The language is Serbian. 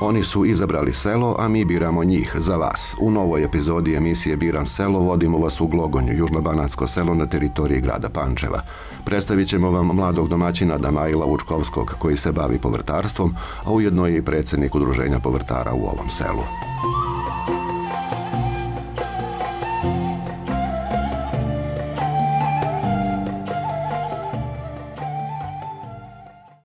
Oni su izabrali selo, a mi biramo njih za vas. U novoj epizodi emisije Biram selo vodimo vas u Glogonju, južnobanatsko selo na teritoriji grada Pančeva. Predstavit ćemo vam mladog domaćina Damajla Vučkovskog koji se bavi povrtarstvom, a ujedno je i predsednik udruženja povrtara u ovom selu.